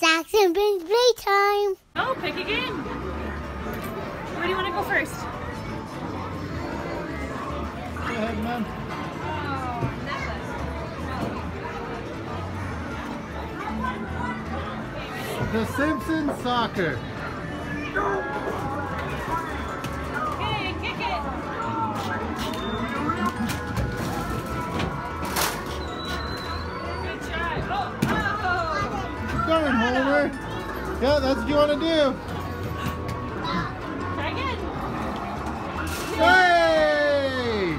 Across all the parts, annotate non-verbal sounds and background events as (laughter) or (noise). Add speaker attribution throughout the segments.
Speaker 1: Jack and Ben's playtime.
Speaker 2: Oh, pick a game. Where do you want to go first?
Speaker 3: Go ahead, man. Oh, the Simpsons soccer. Yeah, that's what you want to do.
Speaker 2: Try again.
Speaker 3: Hey!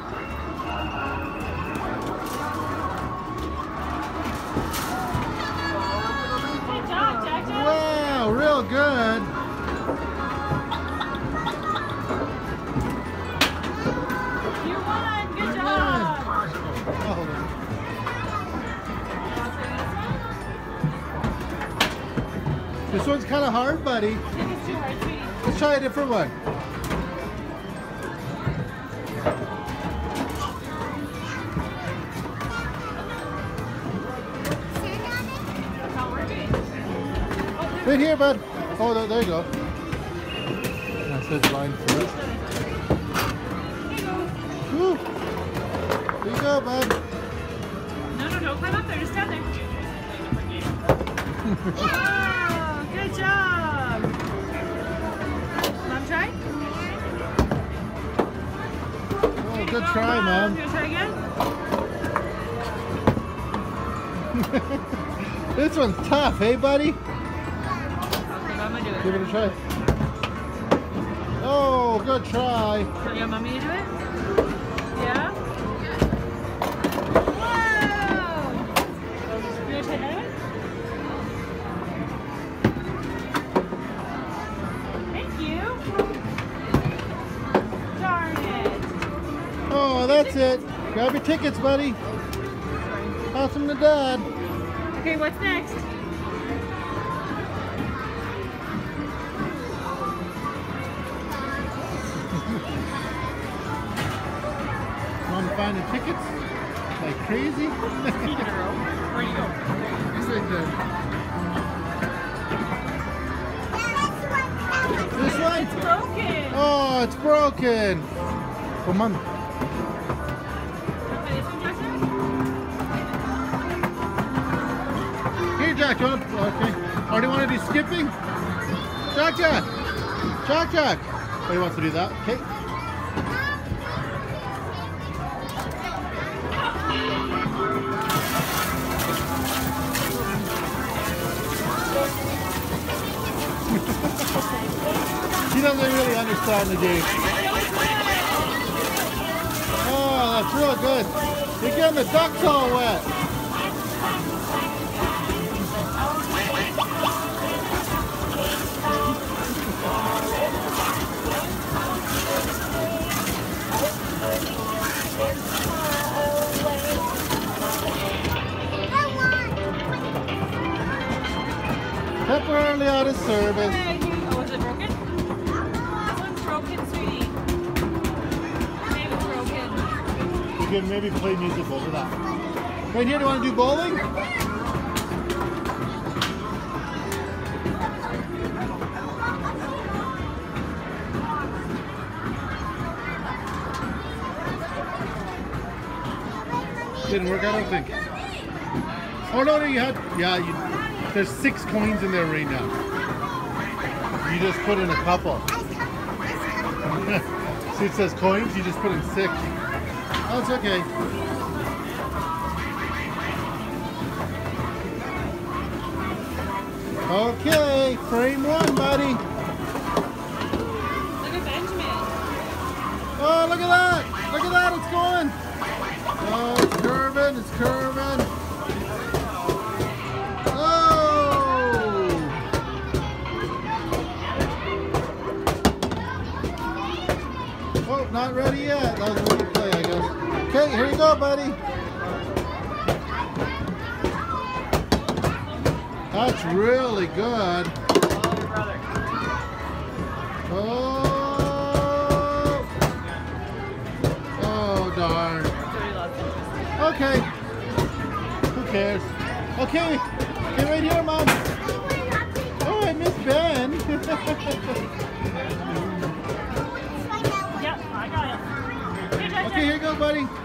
Speaker 2: Good job, Jack.
Speaker 3: Wow, real good.
Speaker 2: You won. Good job.
Speaker 3: This one's kind of hard, buddy.
Speaker 2: I think it's too hard, sweetie.
Speaker 3: Let's try a different one.
Speaker 2: That's not working.
Speaker 3: Right here, bud. Oh, there, there you go. That says line first.
Speaker 2: there you go.
Speaker 3: Woo. There you go, bud.
Speaker 2: No, no, don't climb up there. Just stand there. (laughs) Try,
Speaker 3: Mom.
Speaker 2: You try again? (laughs)
Speaker 3: This one's tough, hey, buddy?
Speaker 2: Okay, Mama do
Speaker 3: Give
Speaker 2: it.
Speaker 3: a try. Oh, good try.
Speaker 2: So you mommy to do it?
Speaker 3: That's it. Grab your tickets, buddy. Pass them to Dad.
Speaker 2: Okay, what's next?
Speaker 3: Mom finding the tickets like crazy.
Speaker 2: Where you go?
Speaker 3: He's right there. This one?
Speaker 2: Broken.
Speaker 3: Oh, it's broken. Oh, Mom. Jack. You want to, okay. Or do you want to do skipping? Jack, Jack. Jack, Jack. Oh, he wants to do that. Okay. (laughs) he doesn't really understand the game. Oh, that's real good. You're getting the ducks all wet. Right here, do you want to do bowling? Didn't work, I don't think. Oh no, no, you had, yeah, you, there's six coins in there right now. You just put in a couple. (laughs) See, it says coins, you just put in six. Oh, it's okay. Okay, frame one, buddy.
Speaker 2: Look at Benjamin.
Speaker 3: Oh, look at that! Look at that, it's going! Oh, it's curving, it's curving. Oh! Oh, not ready yet. That was a good play, I guess. Okay, here you go, buddy. That's really good. Oh! Oh, darn. Okay. Who cares? Okay. Get right here, Mom. (laughs)
Speaker 2: Yep, I got it.
Speaker 3: Okay, here you go, buddy.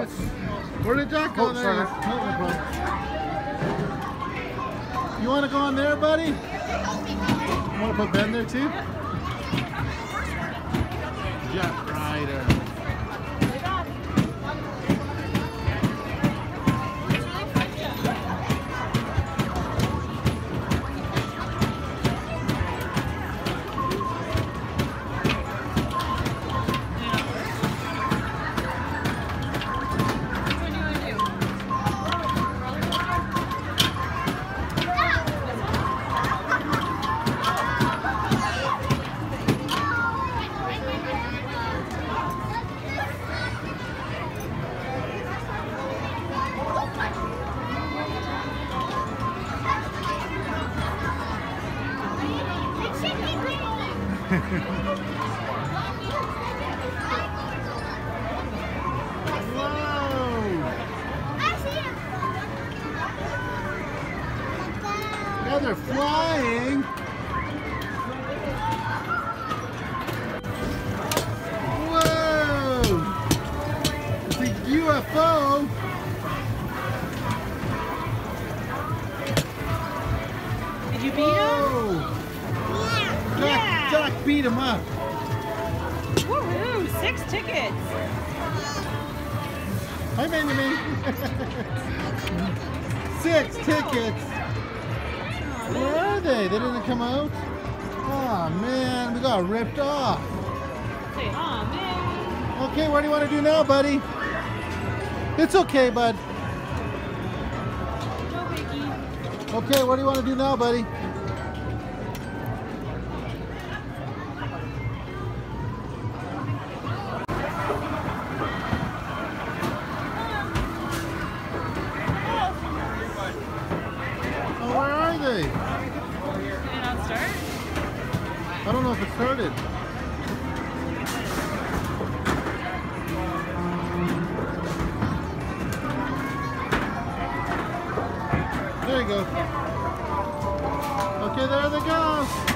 Speaker 2: Give me those balls.
Speaker 3: Where did Jack go
Speaker 4: Oh,
Speaker 3: there? No. You want to go on there, buddy? You want to put Ben there too? Jet Rider.
Speaker 2: Beat him
Speaker 3: up.
Speaker 2: Woohoo! Six tickets.
Speaker 3: Hi, Benjamin. Six tickets. Where are they? They didn't come out? Oh man, we got ripped off.
Speaker 2: Say, aw, man.
Speaker 3: Okay, what do you want to do now, buddy? It's okay, bud. Okay, what do you want to do now, buddy? There you go. Okay, there they go.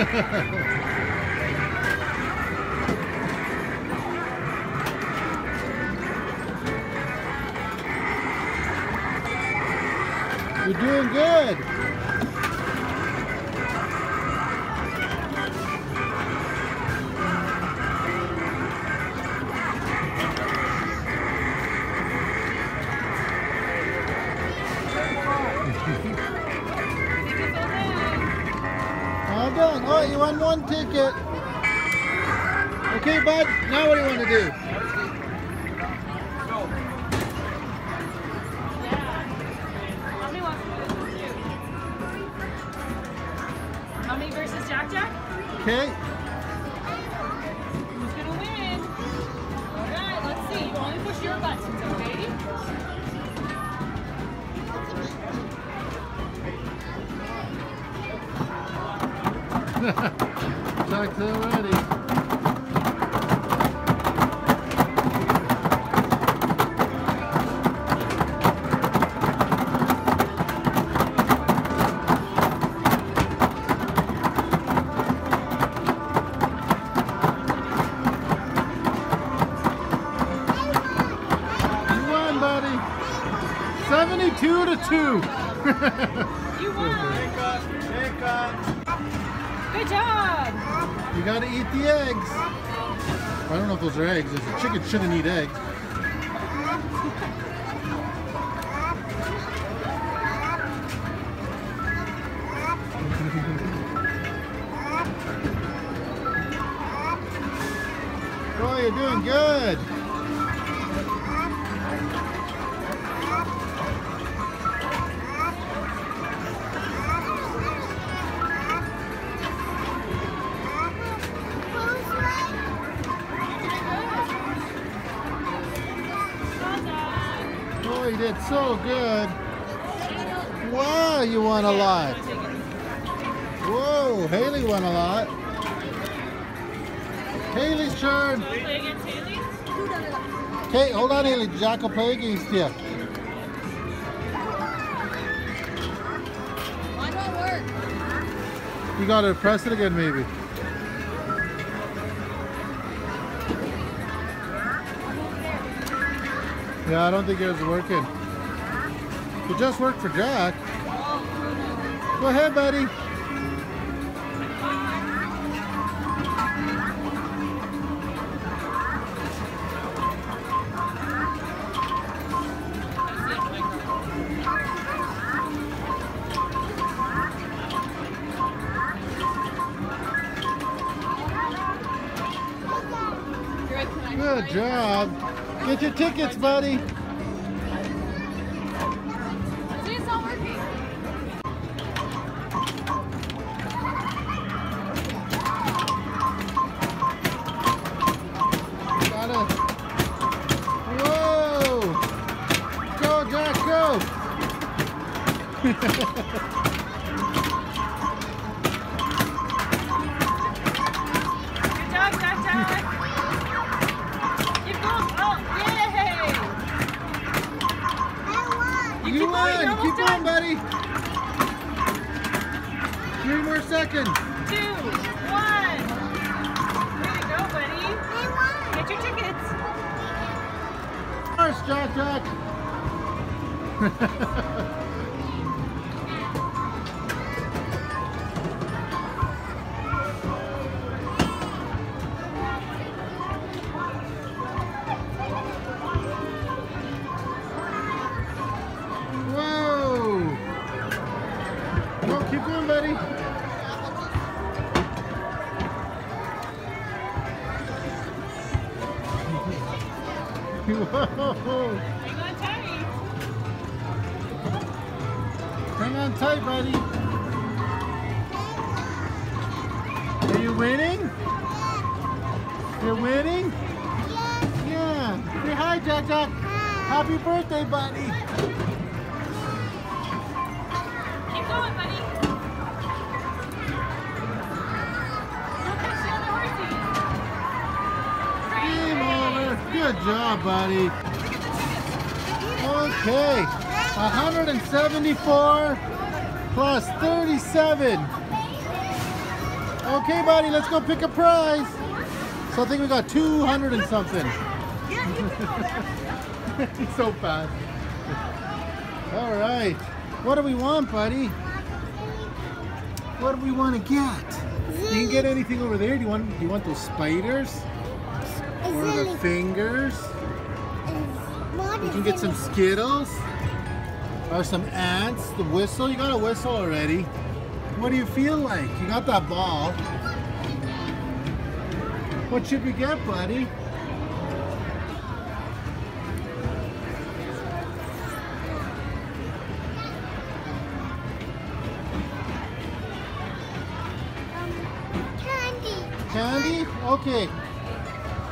Speaker 3: You're doing good. One. Okay, bud. Now what do you want to do?
Speaker 2: Yeah. Mommy wants to do this too. Mommy versus Jack Jack?
Speaker 3: Okay.
Speaker 2: Who's gonna win? Alright, let's see. You only push your buttons, okay? (laughs)
Speaker 3: back there already. buddy. 72 to 2. (laughs)
Speaker 2: you won. Good job
Speaker 3: you gotta eat the eggs. I don't know if those are eggs. It's a chicken shouldn't eat eggs. (laughs) Oh, you're doing good. You did so good. Wow, you won a lot. Whoa, Haley won a lot. Haley's turn. Okay, hold on, Haley. Jack will play against you.
Speaker 1: Mine won't work.
Speaker 3: You gotta press it again, maybe. Yeah, I don't think it was working. It just worked for Jack. Go ahead, buddy. Good job. Get your tickets, buddy. Seconds.
Speaker 2: Two, one. Way to go, buddy. Get your tickets.
Speaker 3: First, Jack, Jack. (laughs)
Speaker 2: Hang on tight,
Speaker 3: buddy. Are you winning? You're winning? Yeah. Say hi, Jack Jack. Happy birthday, buddy.
Speaker 2: Keep going, buddy. Don't catch the other horses.
Speaker 3: Game over. Good job, buddy. Okay. 174 plus 37. Okay, buddy, let's go pick a prize. So I think we got 200 and something. (laughs) So fast. All right. What do we want, buddy? What do we want to get? You can get anything over there. Do you want? Do you want those spiders or the fingers? You can get some Skittles or some ants. The whistle. You got a whistle already. What do you feel like? You got that ball. What should we get, buddy?
Speaker 1: Um, candy.
Speaker 3: Candy? Okay.